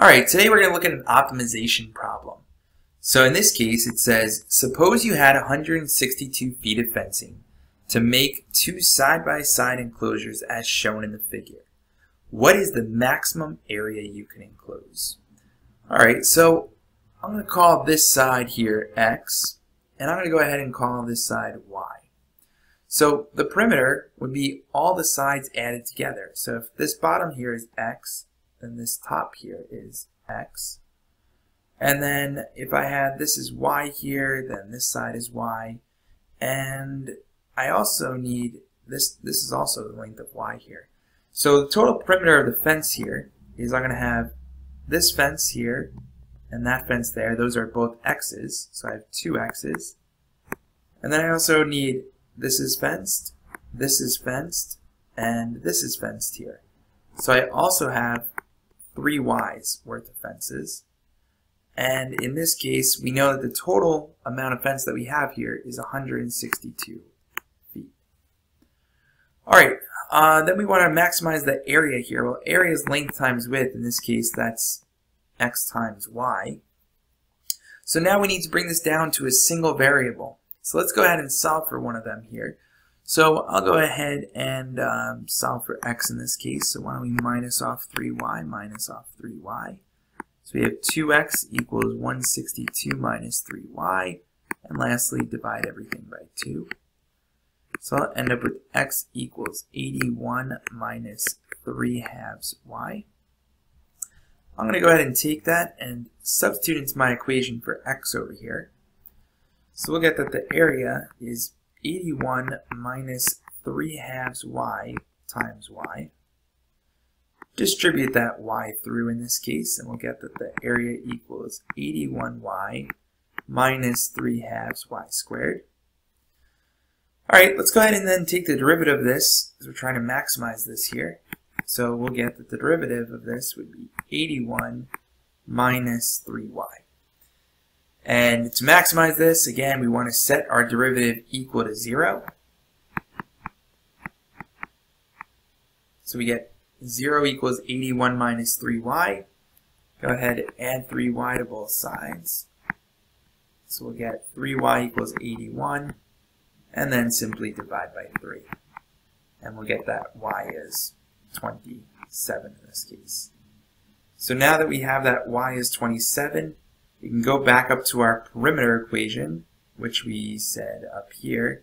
Alright, today we're going to look at an optimization problem. So in this case, it says, suppose you had 162 feet of fencing to make two side-by-side -side enclosures as shown in the figure. What is the maximum area you can enclose? Alright, so I'm going to call this side here x, and I'm going to go ahead and call this side y. So the perimeter would be all the sides added together. So if this bottom here is x, then this top here is x. And then if I had this is y here, then this side is y. And I also need, this, this is also the length of y here. So the total perimeter of the fence here is I'm going to have this fence here and that fence there. Those are both x's, so I have two x's. And then I also need this is fenced, this is fenced, and this is fenced here. So I also have three Ys worth of fences. And in this case, we know that the total amount of fence that we have here is 162 feet. All right, uh, then we want to maximize the area here. Well, area is length times width. In this case, that's x times y. So now we need to bring this down to a single variable. So let's go ahead and solve for one of them here. So I'll go ahead and um, solve for x in this case. So why don't we minus off 3y minus off 3y. So we have 2x equals 162 minus 3y. And lastly, divide everything by 2. So I'll end up with x equals 81 minus 3 halves y. I'm going to go ahead and take that and substitute into my equation for x over here. So we'll get that the area is 81 minus 3 halves y times y. Distribute that y through in this case, and we'll get that the area equals 81y minus 3 halves y squared. Alright, let's go ahead and then take the derivative of this, because we're trying to maximize this here. So we'll get that the derivative of this would be 81 minus 3y. And to maximize this, again, we want to set our derivative equal to 0. So we get 0 equals 81 minus 3y. Go ahead and add 3y to both sides. So we'll get 3y equals 81, and then simply divide by 3. And we'll get that y is 27 in this case. So now that we have that y is 27, we can go back up to our perimeter equation, which we said up here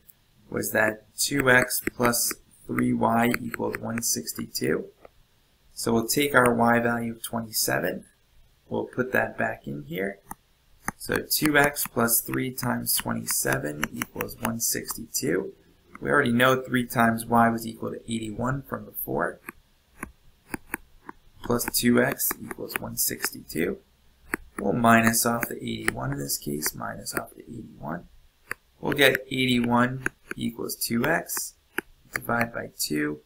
was that 2x plus 3y equals 162. So we'll take our y value of 27, we'll put that back in here. So 2x plus 3 times 27 equals 162. We already know 3 times y was equal to 81 from before. Plus 2x equals 162. We'll minus off the 81 in this case, minus off the 81. We'll get 81 equals 2x, divide by 2,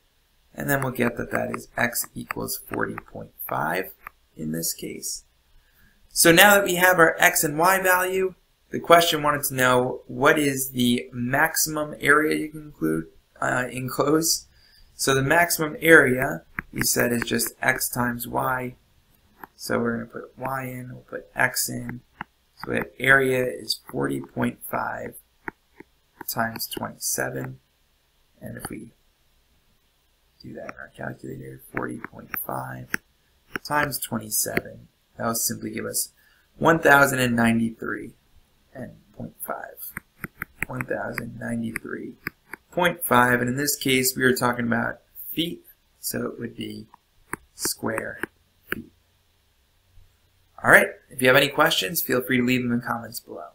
and then we'll get that that is x equals 40.5 in this case. So now that we have our x and y value, the question wanted to know what is the maximum area you can include, uh, enclose. So the maximum area, we said, is just x times y so we're going to put y in, we'll put x in. So that area is 40.5 times 27. And if we do that in our calculator, 40.5 times 27, that will simply give us 1093 and 0.5. 1093.5, and in this case we are talking about feet, so it would be square all right. If you have any questions, feel free to leave them in the comments below.